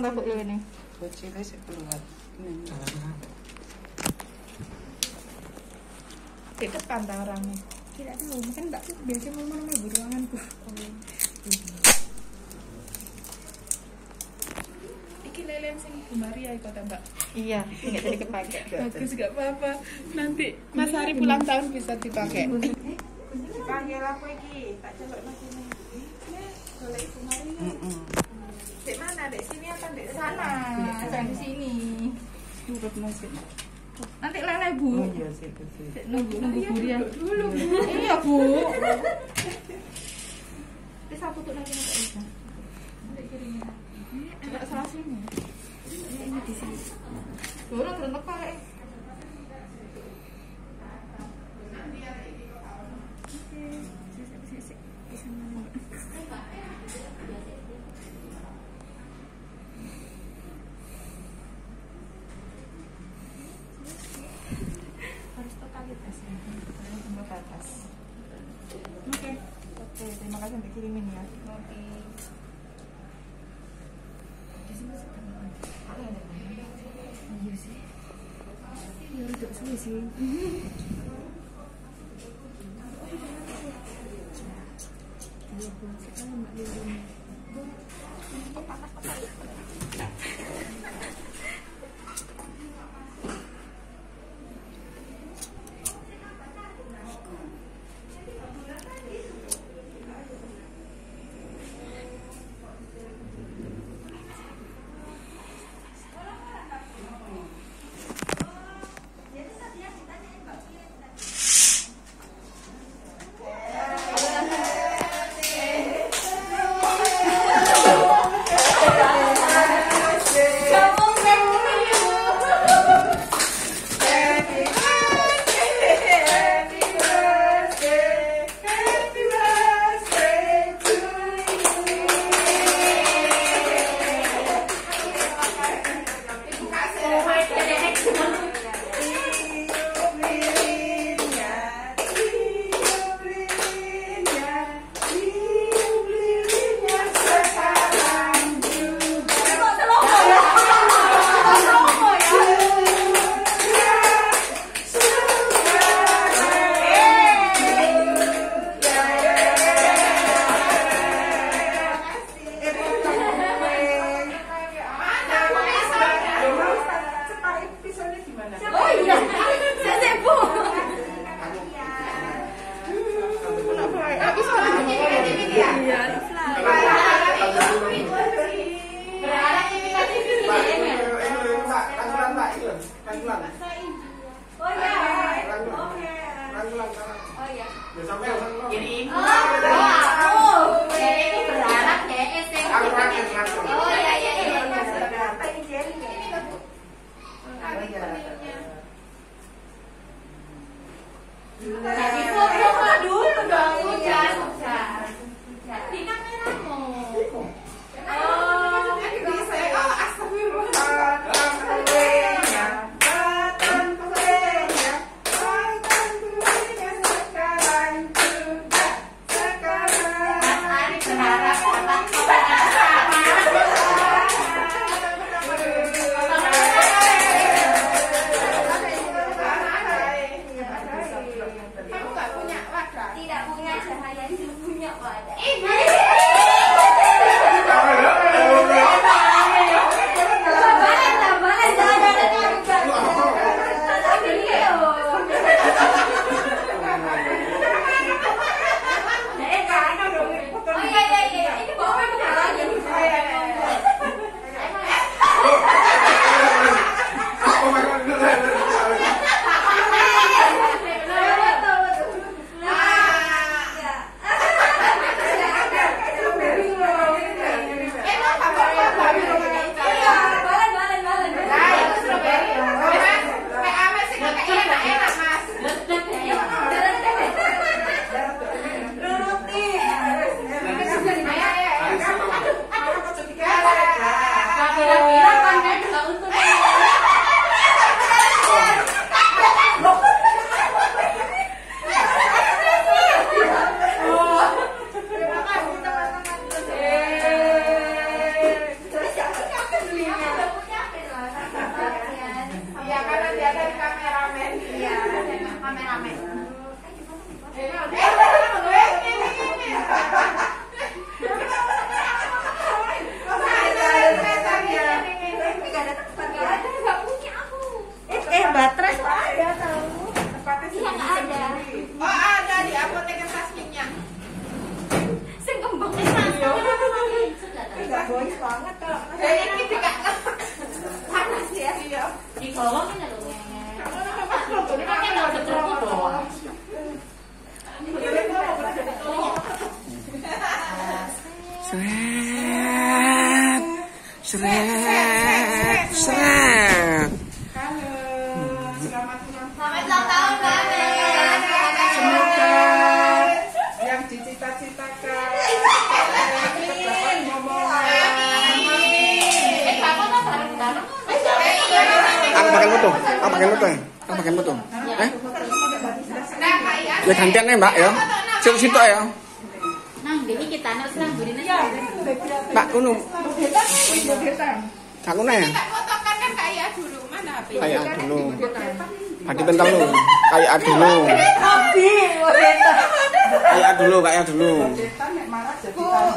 ta Bu ini? Bocilnya sih keluar. Ini. Di depan ta orangnya. Tidak tahu, mungkin enggak biasa mau mana ibu ruanganku. Iki lelen sing Bu Maria iku ta, Mbak. Iya, enggak jadi kepake. Bagus gak apa-apa. Nanti Mas Hari pulang tahun bisa dipakai. Dipanggil apa iki? Tak celok nang sini. Golek Ibu Maria. Di sini di Sana, jangan di sini. Turut. Nanti lele Bu. Oh iya sih sih. Nunggu nunggu Bu ya. Dulu. Iya Bu. Bisa tutup lagi enggak bisa. Nanti kirimnya. Enggak salah sini. Ini di sini. Dorong dorong pakai. harus totalitas ya tambah batas oke oke terima kasih untuk kirimin oke. Di sedang ada iya sih. Ya udah sih ya? Pakai foto. Eh? Ya gantian ya mbak ya. Situ-situ ya. Nang, ini kita serang burine. Ya. Mbak kuno. Kak kuno ya. Kan kayak dulu mana HP? Kayak dulu. Hadi pentang lu. Kayak dulu. Kayak dulu, kayak dulu.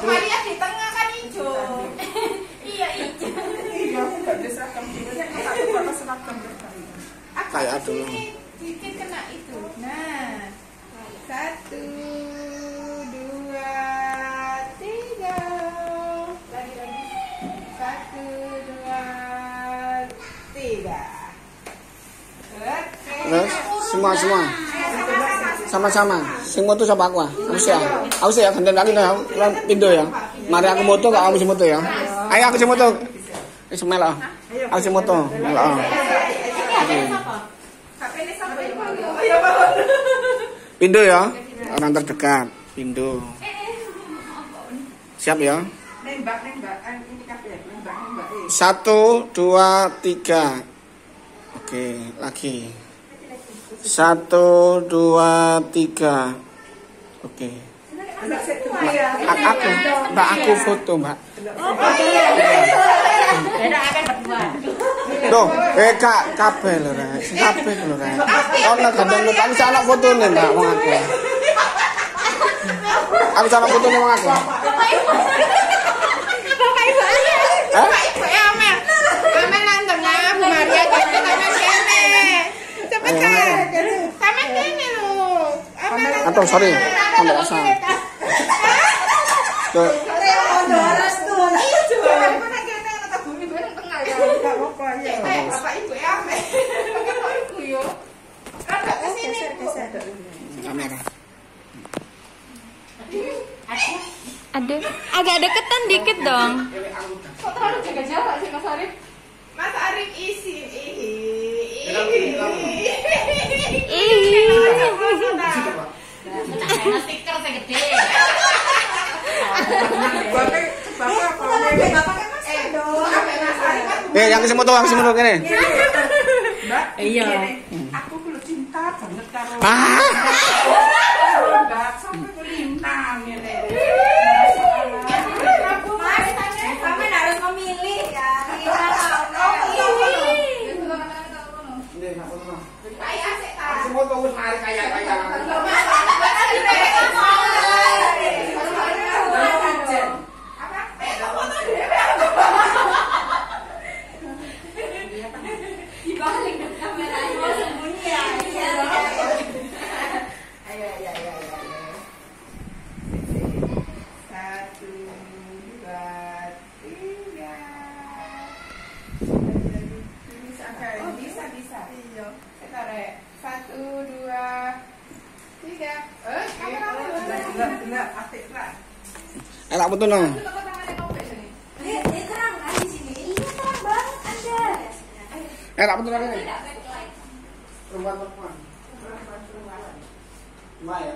Maria di tengah kan hijau. Iya, hijau. Iya, seragam dulu. Bawa seragam bersama. Aku Kayak sini dikit kena itu. Nah, satu, dua, tiga. Lagi lagi. Satu, dua, tiga. Oke. Terus semua semua. Sama-sama. Sing moto sama aku. Aku sih ya. Aku sih ya lagi dah. Lan pindo ya. Mari aku moto gak aku sing moto ya. Ayo aku sing moto. Eh semel ah. Aku sing moto. Heeh. HP ini sampai Oh ya, Pak. Pindo ya. Orang terdekat. Pindo. Siap ya. Eh. Satu, dua, tiga. Oke, lagi. Satu, dua, tiga. Oke. Mbak aku, mbak aku foto mbak. Beda akan Tuh, eh kak kabel lho rek, sing kabel lho rek. Ono gandeng lu kan salah fotone mbak wong aku. Aku salah fotone wong aku. Bapak Ibu. Bapak Ibu aja. Hah? Ibu Amel. Amel nantemnya Bu Maria sama kene. Cepetan. Sama kene lu. Amel. Atau sorry, sampai asal. Kamera. Ada agak deketan dikit dong. Kok terlalu jaga jarak sih Mas Arif? Mas Arif isi. Nah, stiker kan kan Eh, yang sing moto kene. Iya. Aku kulo cinta banget karo Ah, Mbak sampai ke lintang ngene. Sampai harus memilih ya. Kayak asik ta. sing moto wis mari kaya kaya. Apa? Eh, kok foto dhewe? Dibalik dong kameranya. Mau sembunyi ya. Iya. Ayo, ayo, ayo, ayo, ayo. Satu, dua, tiga. Bisa kan? Oh, bisa, bisa. Iya. Kita rek. Satu, dua, tiga. Eh, kamera Enggak, enggak, asik lah. Eh, tak foto no. Tepuk tangannya kamu kayak sini. Iya, dia terang kan di sini. Iya, terang banget Anda. Eh, tak foto lagi. Perempuan perempuan. Mbak ya.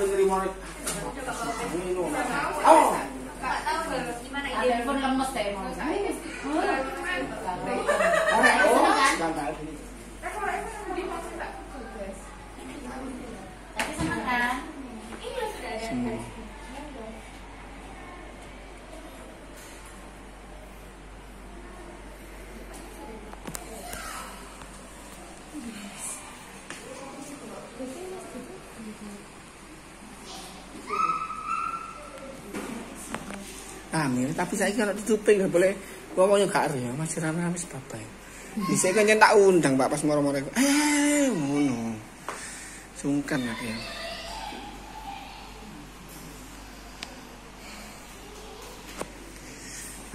after the remark tapi saya kalau dituping nggak ya boleh. Ngomongnya gak ya masih rame-rame sebab bisa ya? kan tak undang pak pas moro-moro eh ngono. Sungkan aku ya.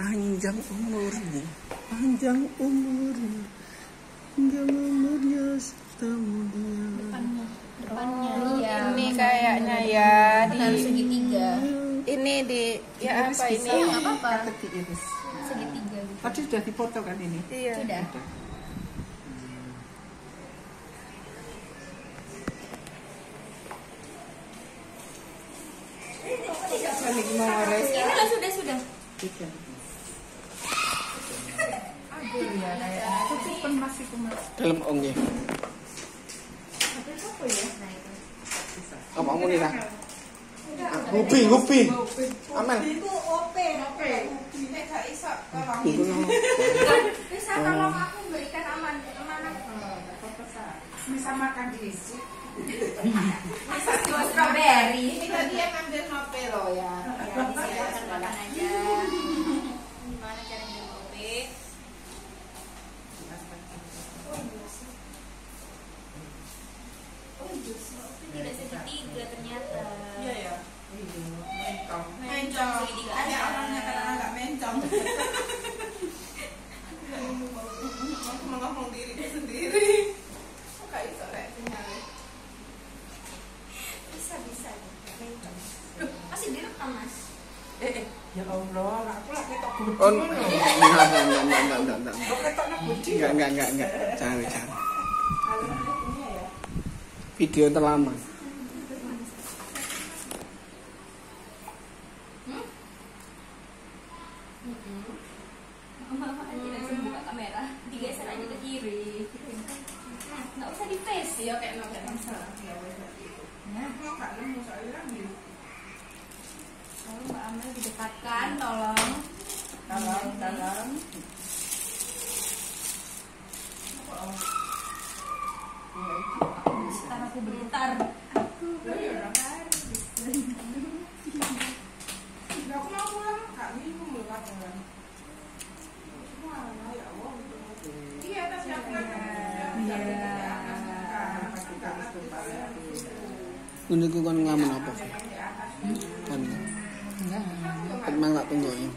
Panjang umurnya panjang umurnya panjang umurnya setemu dia. Depannya, depannya. Oh, ya. ini kayaknya ya di segitiga ini di ya apa ini? Oh, iris. Segitiga. Tadi sudah dipoto kan ini? Iya. Sudah. sudah sudah. Ya. Dalam ongnya. Apa mau Apa? Ngupi, ngupi. Aman. Itu OP, OP. Nek gak iso tolong. Bisa tolong aku berikan aman, ya, amanah. Eh, bisa makan di sini. Bisa strawberry. Ini tadi yang ambil HP lo ya. Ya, makan aja. Iya. video yang terlama. emang tak tungguin?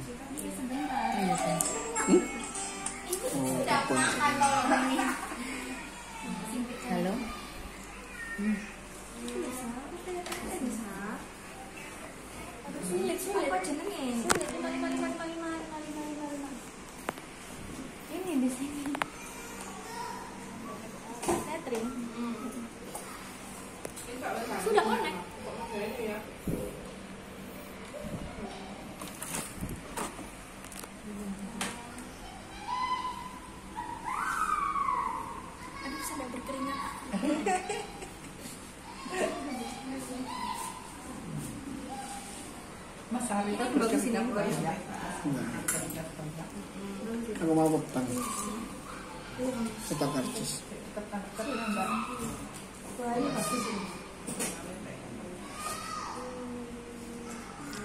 ya hmm? oh, halo hmm. Mas Hari kan bagus sini dapur ya. Aku mau petang. Setak karcis.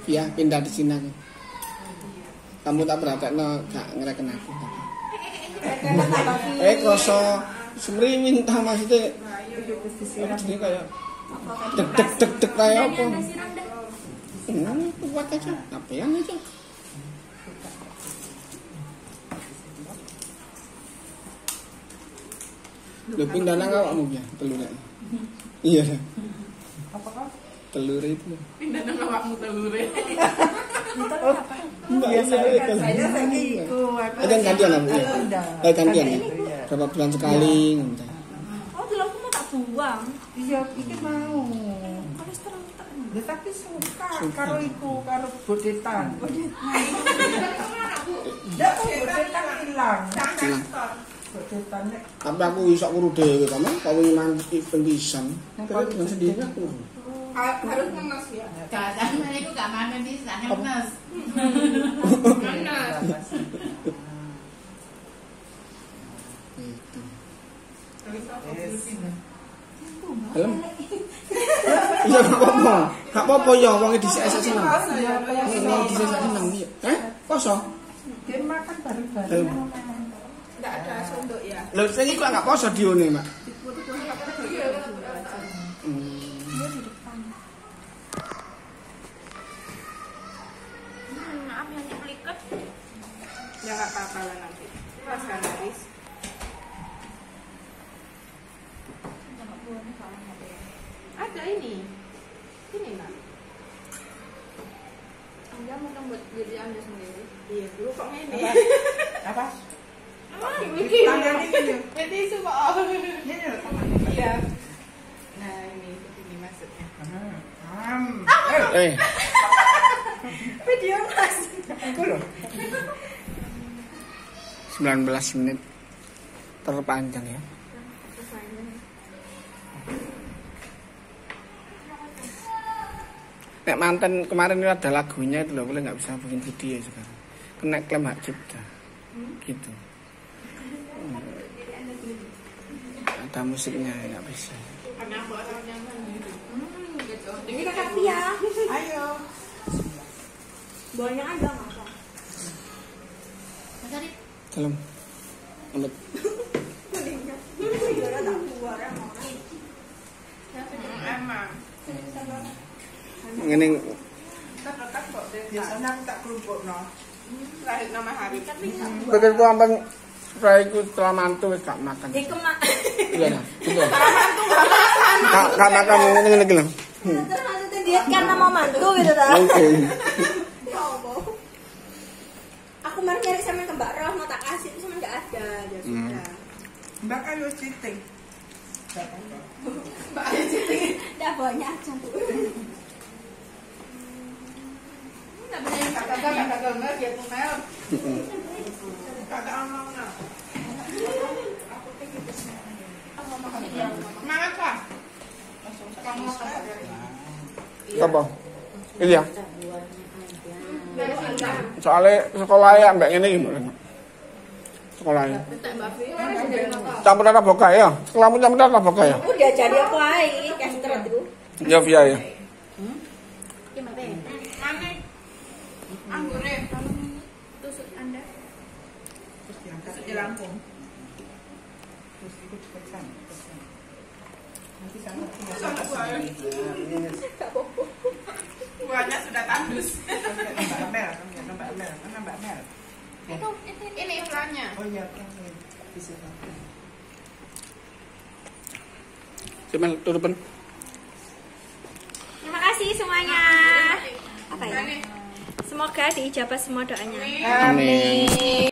Ya, iya, pindah di sini aku. Kamu tak perhatian no, gak ngereken aku. Eh, kroso semriwin minta maksudnya. Nah, iya, iya, jadi kayak dek dek dek dek kayak apa? Nah, ini buat aja, yang aja. Lu pindah nang awak mungkin telurnya. Iya. Apa Telur itu. Pindah kau kamu telur. Enggak bisa itu. Saya lagi ikut. Ada gantian lah mungkin. Ada gantian. Ya? Berapa bulan sekali. Iya. Oh, telurku mau tak buang. Iya, pikir mau. Ya tapi suka karo iku karo bodetan. Ndak kok bodetan hilang. Hilang. Bodetan nek Tapi aku iso kuru dhewe kamu, kau ingin mandi pendisan. Terus sendiri aku. Harus ngenes ya. Jangan itu gak mana nih, sana nes. Gak apa-apa ya wong dhisik esek iya, seneng. Ya, wong dhisik esek seneng piye? Eh, kosong? Makan bareng-bareng. Enggak ada sendok ya. Lho, sing iku enggak poso dione, Mak. Ya nggak nanti. Pas kan. Ada ini. Ini nak. Anda mau membuat diri Anda sendiri. Iya, dulu kok ini. Apa? Tangan ini. Jadi semua orang. Ini loh, tangan. Iya. Nah, ini ini maksudnya. Hmm. Eh, Eh, Video Mas. loh. 19 menit terpanjang ya. Nek mantan kemarin itu ada lagunya itu loh, boleh nggak bisa bikin video sekarang. Kena klaim hak cipta, gitu. Hmm. Ada musiknya nggak bisa. Ini kakak Pia. Ayo. Banyak aja masa. Belum. Amat. ngene biasanya aku tak kerumpukno. Wis gak makan. Iya nah, gitu. gak makan. Gak makan ngene ngene. Hmm. Terus maksudnya diet karena mau mantu gitu ta. Oke. Ya aku baru nyari sama ke Mbak Roh mau tak kasih cuma gak ada ya hmm. sudah. Mbak Ayu cinting. Mbak Ayu cinting. Dah banyak aja. Apa? Iya. Soalnya sekolahnya mbak ini gimana? Sekolahnya. Campur ada boka ya? Sekolahmu campur ada boka ya? Udah jadi aku aja caster itu. Ya via ya anggurnya. Kalau tusuk anda? Terus diangkat tusuk jelangkung terus ikut pesan pesan nanti sama punya sama suami buahnya sudah tandus. Nambah mel nambah mel nambah mel itu ini iklannya. Oh iya ini bisa Cuma turun. Terima kasih semuanya. Apa ya? Semoga diijabah semua doanya. Amin.